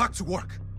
Back to work!